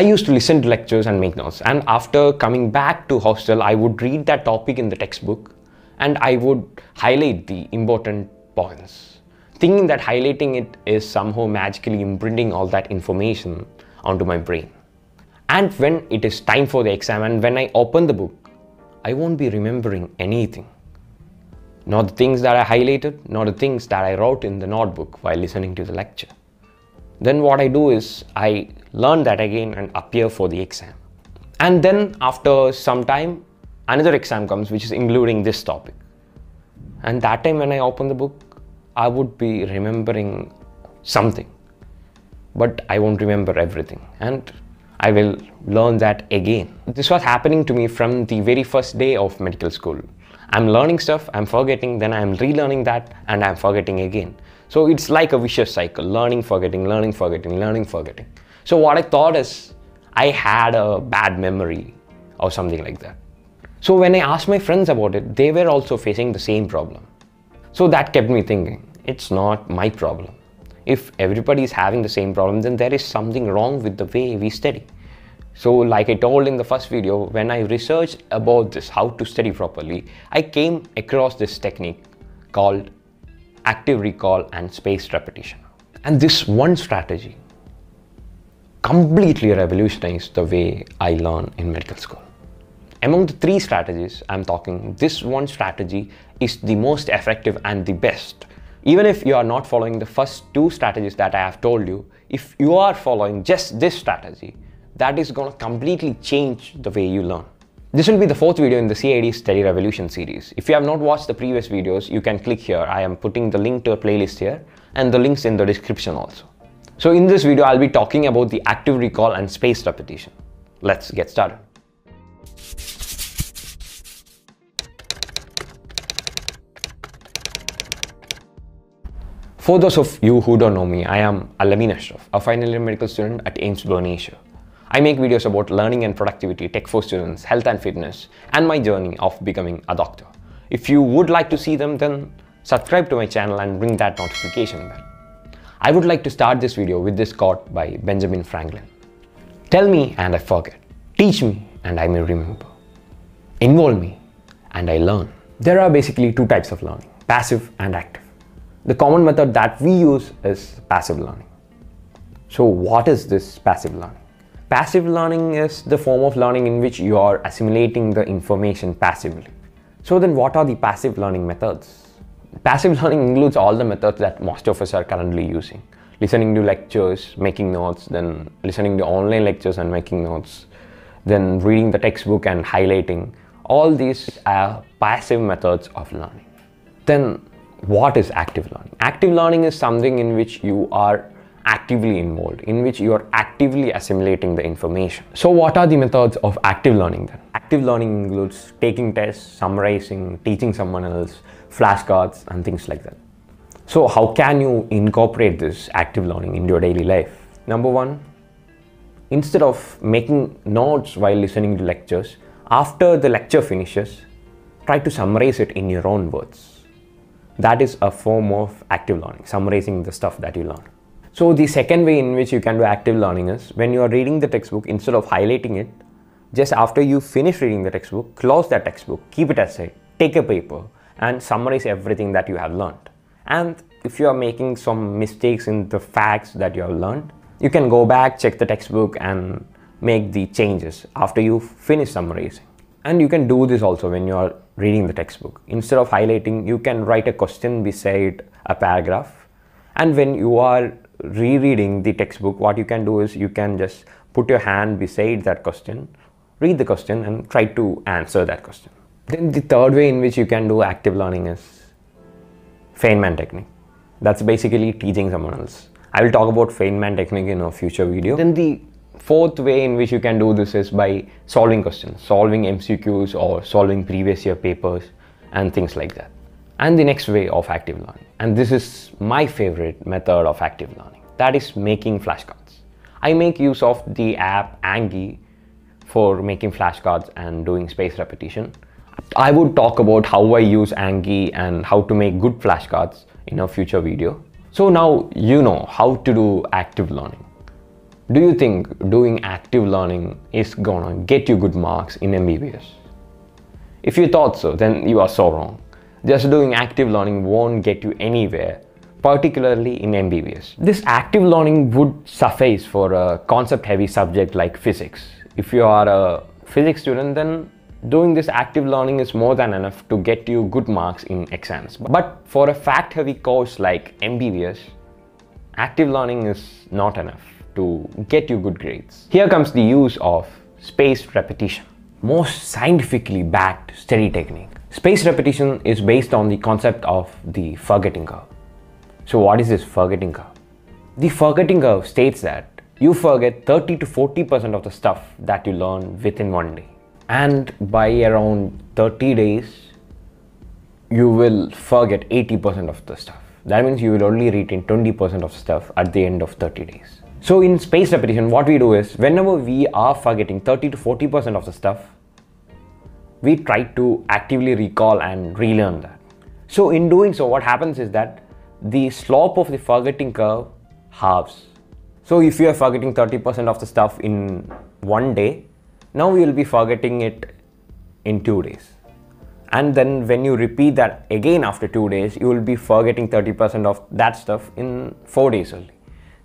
I used to listen to lectures and make notes. And after coming back to hostel, I would read that topic in the textbook and I would highlight the important points, thinking that highlighting it is somehow magically imprinting all that information onto my brain. And when it is time for the exam and when I open the book, I won't be remembering anything. Not the things that I highlighted, not the things that I wrote in the notebook while listening to the lecture. Then what I do is I learn that again and appear for the exam. And then after some time, another exam comes which is including this topic. And that time when I open the book, I would be remembering something. But I won't remember everything. And I will learn that again. This was happening to me from the very first day of medical school. I'm learning stuff, I'm forgetting, then I'm relearning that, and I'm forgetting again. So it's like a vicious cycle learning, forgetting, learning, forgetting, learning, forgetting. So what I thought is I had a bad memory or something like that. So when I asked my friends about it, they were also facing the same problem. So that kept me thinking, it's not my problem. If everybody is having the same problem, then there is something wrong with the way we study. So like I told in the first video, when I researched about this, how to study properly, I came across this technique called active recall and spaced repetition. And this one strategy completely revolutionized the way I learn in medical school. Among the three strategies I'm talking, this one strategy is the most effective and the best. Even if you are not following the first two strategies that I have told you, if you are following just this strategy, that is going to completely change the way you learn. This will be the fourth video in the CID Study Revolution series. If you have not watched the previous videos, you can click here. I am putting the link to a playlist here and the links in the description also. So in this video, I'll be talking about the active recall and spaced repetition. Let's get started. For those of you who don't know me, I am Al Ameen Asharaf, a final year medical student at AIIMS Bhubaneswar. I make videos about learning and productivity, tech for students, health and fitness, and my journey of becoming a doctor. If you would like to see them, then subscribe to my channel and ring that notification bell. I would like to start this video with this quote by Benjamin Franklin. Tell me and I forget. Teach me and I may remember. Involve me and I learn. There are basically two types of learning, passive and active. The common method that we use is passive learning. So what is this passive learning? Passive learning is the form of learning in which you are assimilating the information passively. So then what are the passive learning methods? Passive learning includes all the methods that most of us are currently using. Listening to lectures, making notes, then listening to online lectures and making notes, then reading the textbook and highlighting. All these are passive methods of learning. Then what is active learning? Active learning is something in which you are actively involved, in which you are actively assimilating the information. So what are the methods of active learning then? Active learning includes taking tests, summarizing, teaching someone else, flashcards and things like that. So how can you incorporate this active learning into your daily life? Number one, instead of making notes while listening to lectures, after the lecture finishes, try to summarize it in your own words that is a form of active learning, summarizing the stuff that you learn. So the second way in which you can do active learning is when you are reading the textbook, instead of highlighting it, just after you finish reading the textbook, close that textbook, keep it aside, take a paper and summarize everything that you have learned. And if you are making some mistakes in the facts that you have learned, you can go back, check the textbook and make the changes after you finish summarizing. And you can do this also when you are reading the textbook. Instead of highlighting, you can write a question beside a paragraph. And when you are rereading the textbook, what you can do is you can just put your hand beside that question, read the question and try to answer that question. Then the third way in which you can do active learning is Feynman technique. That's basically teaching someone else. I will talk about Feynman technique in a future video. Then the fourth way in which you can do this is by solving questions, solving MCQs or solving previous year papers and things like that. And the next way of active learning, and this is my favorite method of active learning, that is making flashcards. I make use of the app Anki for making flashcards and doing space repetition. I would talk about how I use Anki and how to make good flashcards in a future video. So now you know how to do active learning. Do you think doing active learning is gonna get you good marks in MBBS? If you thought so, then you are so wrong. Just doing active learning won't get you anywhere, particularly in MBBS. This active learning would suffice for a concept heavy subject like physics. If you are a physics student, then doing this active learning is more than enough to get you good marks in exams. But for a fact heavy course like MBBS, active learning is not enough to get you good grades. Here comes the use of spaced repetition, most scientifically backed study technique. Spaced repetition is based on the concept of the forgetting curve. So what is this forgetting curve? The forgetting curve states that you forget 30 to 40% of the stuff that you learn within one day and by around 30 days you will forget 80% of the stuff that means you will only retain 20% of the stuff at the end of 30 days so in space repetition what we do is whenever we are forgetting 30 to 40% of the stuff we try to actively recall and relearn that so in doing so what happens is that the slope of the forgetting curve halves so if you are forgetting 30% of the stuff in one day now you will be forgetting it in two days. And then when you repeat that again after two days, you will be forgetting 30% of that stuff in four days only.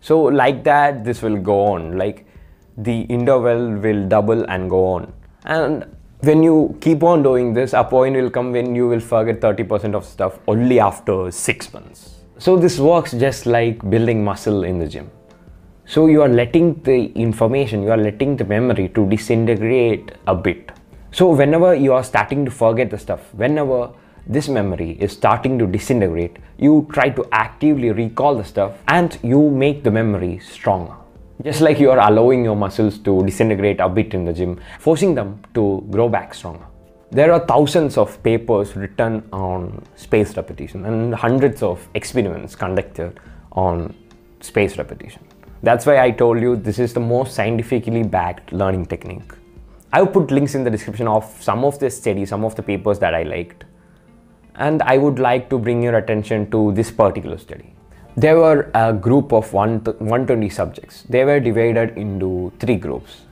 So like that, this will go on. Like the interval will double and go on. And when you keep on doing this, a point will come when you will forget 30% of stuff only after six months. So this works just like building muscle in the gym. So you are letting the information, you are letting the memory to disintegrate a bit. So whenever you are starting to forget the stuff, whenever this memory is starting to disintegrate, you try to actively recall the stuff and you make the memory stronger. Just like you are allowing your muscles to disintegrate a bit in the gym, forcing them to grow back stronger. There are thousands of papers written on space repetition and hundreds of experiments conducted on space repetition. That's why I told you this is the most scientifically backed learning technique. I'll put links in the description of some of the studies, some of the papers that I liked. And I would like to bring your attention to this particular study. There were a group of 120 subjects. They were divided into three groups.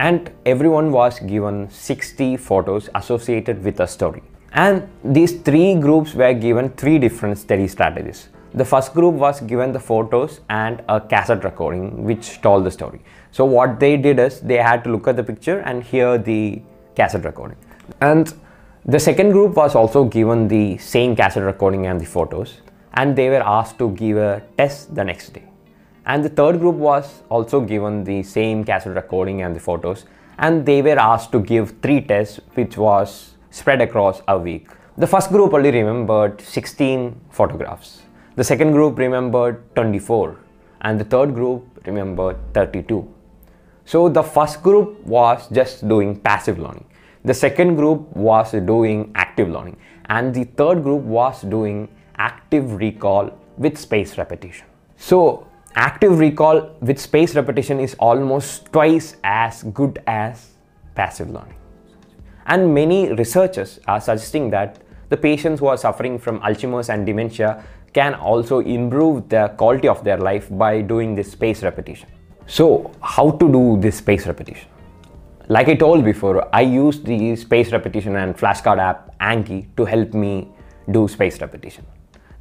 And everyone was given 60 photos associated with a story. And these three groups were given three different study strategies. The first group was given the photos and a cassette recording which told the story. So what they did is they had to look at the picture and hear the cassette recording. And the second group was also given the same cassette recording and the photos and they were asked to give a test the next day. And the third group was also given the same cassette recording and the photos and they were asked to give three tests which was spread across a week. The first group only remembered 16 photographs the second group remembered 24 and the third group remembered 32. So the first group was just doing passive learning. The second group was doing active learning and the third group was doing active recall with space repetition. So active recall with space repetition is almost twice as good as passive learning. And many researchers are suggesting that the patients who are suffering from Alzheimer's and dementia can also improve the quality of their life by doing this space repetition. So how to do this space repetition? Like I told before, I use the space repetition and flashcard app Anki to help me do space repetition.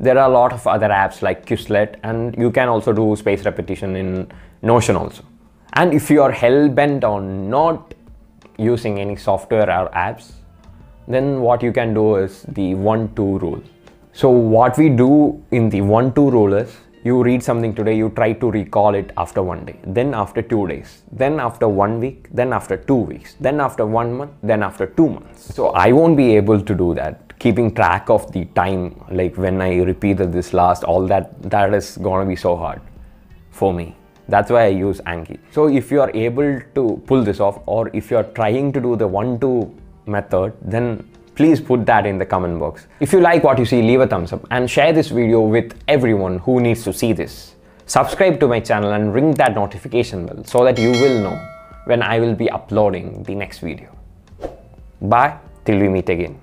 There are a lot of other apps like Quizlet and you can also do space repetition in Notion also. And if you are hell bent on not using any software or apps, then what you can do is the 1-2 rule. So what we do in the 1-2 rule is you read something today, you try to recall it after one day, then after two days, then after one week, then after two weeks, then after one month, then after two months. So I won't be able to do that. Keeping track of the time, like when I repeated this last, all that, that is gonna be so hard for me. That's why I use Anki. So if you are able to pull this off or if you're trying to do the 1-2 method, then please put that in the comment box. If you like what you see, leave a thumbs up and share this video with everyone who needs to see this. Subscribe to my channel and ring that notification bell so that you will know when I will be uploading the next video. Bye till we meet again.